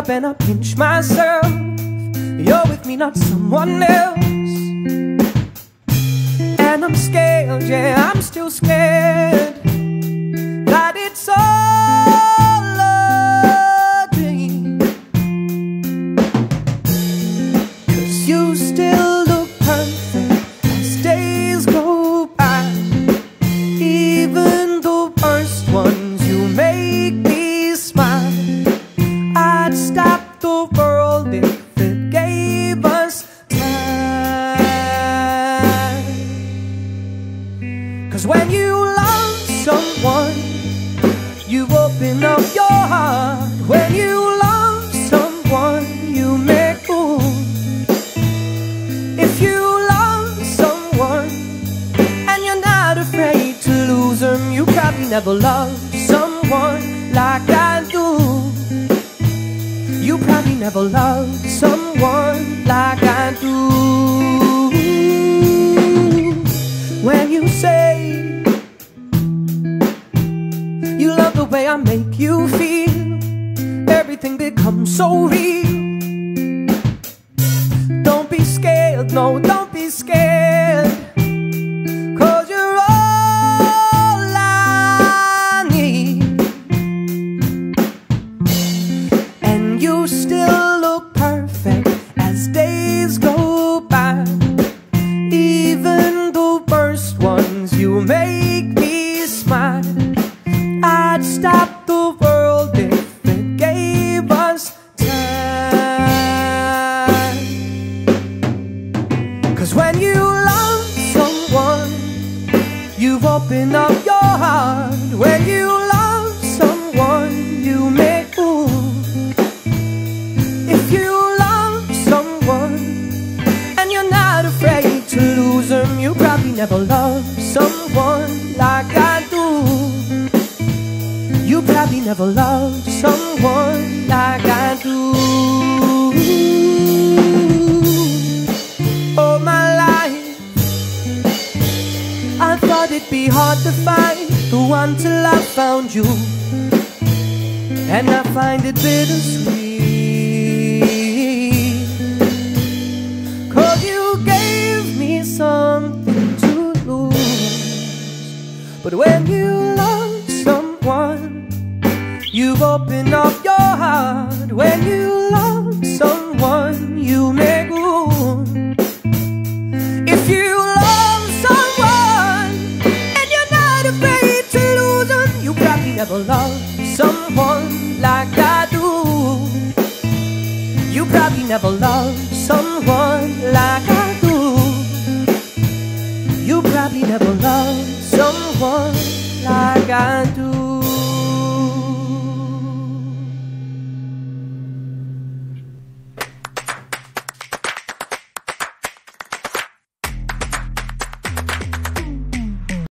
up and I pinch myself. You're with me, not someone else. And I'm scared, yeah, I'm still scared you probably never loved someone like I do. You probably never loved someone like I do. When you say you love the way I make you feel, everything becomes so real. Don't be scared, no, don't be scared. I'd stop the world if it gave us time. Cause when you love someone, you've opened up your heart. When you love someone, you make room. If you love someone and you're not afraid to lose them, you probably never loved never loved someone like I do. All my life, I thought it'd be hard to find the one till I found you, and I find it bittersweet. You've opened up your heart when you love someone, you make room. If you love someone and you're not afraid to lose them, you probably never loved someone like I do. You probably never loved someone like I do. You probably never loved someone like I do.